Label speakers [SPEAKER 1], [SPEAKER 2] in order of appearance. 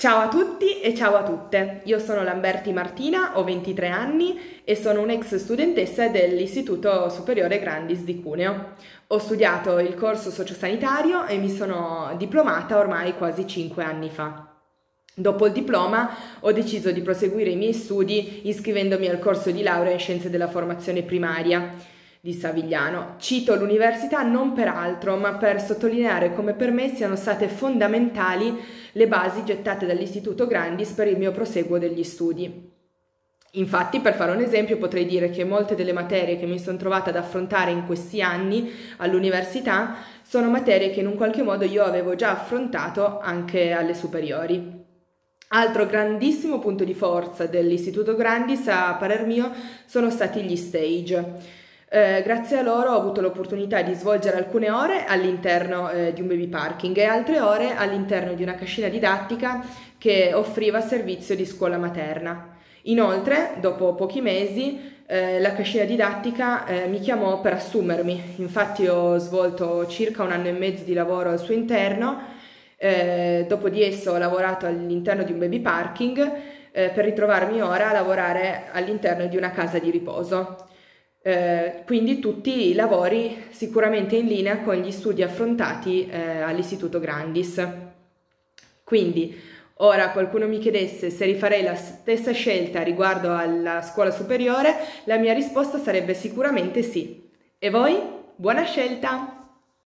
[SPEAKER 1] Ciao a tutti e ciao a tutte, io sono Lamberti Martina, ho 23 anni e sono un'ex studentessa dell'Istituto Superiore Grandis di Cuneo. Ho studiato il corso sociosanitario e mi sono diplomata ormai quasi 5 anni fa. Dopo il diploma ho deciso di proseguire i miei studi iscrivendomi al corso di laurea in scienze della formazione primaria di Savigliano. Cito l'università non per altro, ma per sottolineare come per me siano state fondamentali le basi gettate dall'Istituto Grandis per il mio proseguo degli studi. Infatti, per fare un esempio, potrei dire che molte delle materie che mi sono trovata ad affrontare in questi anni all'università sono materie che in un qualche modo io avevo già affrontato anche alle superiori. Altro grandissimo punto di forza dell'Istituto Grandis, a parer mio, sono stati gli stage. Eh, grazie a loro ho avuto l'opportunità di svolgere alcune ore all'interno eh, di un baby parking e altre ore all'interno di una cascina didattica che offriva servizio di scuola materna. Inoltre, dopo pochi mesi, eh, la cascina didattica eh, mi chiamò per assumermi, infatti ho svolto circa un anno e mezzo di lavoro al suo interno, eh, dopo di esso ho lavorato all'interno di un baby parking eh, per ritrovarmi ora a lavorare all'interno di una casa di riposo. Eh, quindi tutti i lavori sicuramente in linea con gli studi affrontati eh, all'Istituto Grandis. Quindi ora qualcuno mi chiedesse se rifarei la stessa scelta riguardo alla scuola superiore, la mia risposta sarebbe sicuramente sì. E voi? Buona scelta!